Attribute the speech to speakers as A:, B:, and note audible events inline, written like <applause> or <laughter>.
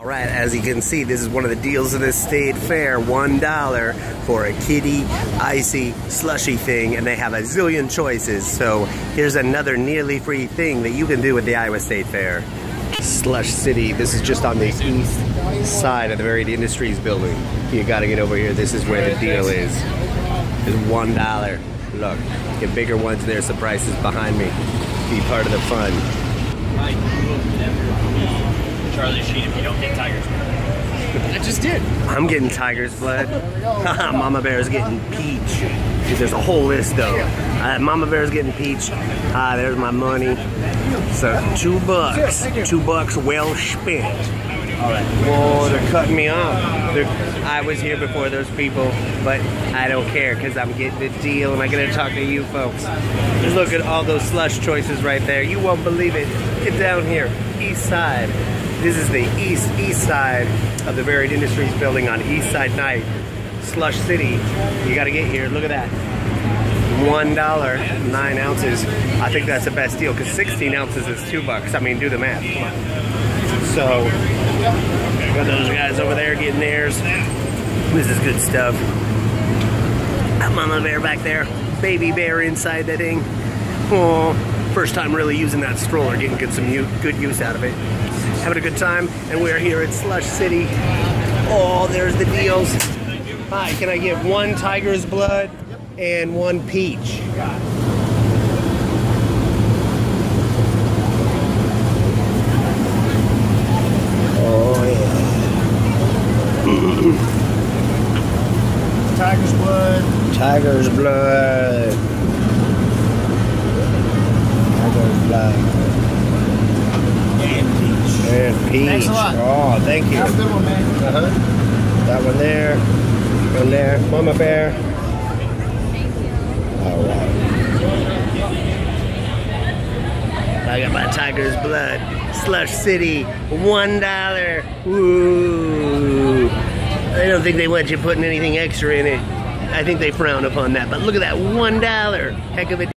A: All right, as you can see, this is one of the deals of this state fair. One dollar for a kitty, icy, slushy thing, and they have a zillion choices. So here's another nearly free thing that you can do with the Iowa State Fair. Slush City. This is just on the east side of the Varied Industries building. You gotta get over here. This is where the deal is. It's one dollar. Look, get bigger ones. There's the prices behind me. Be part of the fun.
B: Charlie Sheen if you don't get Tigers. I just did.
A: I'm getting tiger's blood. <laughs> Mama Bear's getting peach. There's a whole list though. Uh, Mama Bear's getting peach. Ah, there's my money. So two bucks. Two bucks well spent. All right. Whoa, they're cutting me off. They're, I was here before those people, but I don't care because I'm getting the deal and I'm going to talk to you folks. Just look at all those slush choices right there. You won't believe it. Get down here, east side. This is the east east side of the Varied Industries building on East Side Night, Slush City. You got to get here. Look at that. One dollar, nine ounces. I think that's the best deal because 16 ounces is two bucks. I mean, do the math. So, got those guys over there getting theirs. This is good stuff. Mama bear back there, baby bear inside that thing. Oh, first time really using that stroller, getting good some good use out of it having a good time, and we're here at Slush City. Oh, there's the deals. Hi, can I get one tiger's blood and one peach? Oh,
B: yeah. <clears throat> tiger's blood.
A: Tiger's blood. Tiger's blood. And peach.
B: Thanks a lot.
A: Oh, thank you.
B: Have a good one, man.
A: Uh huh. That one there. One there. Mama bear. All right. I got my tiger's blood. Slush City. One dollar. Woo. I don't think they want you putting anything extra in it. I think they frown upon that. But look at that. One dollar. Heck of a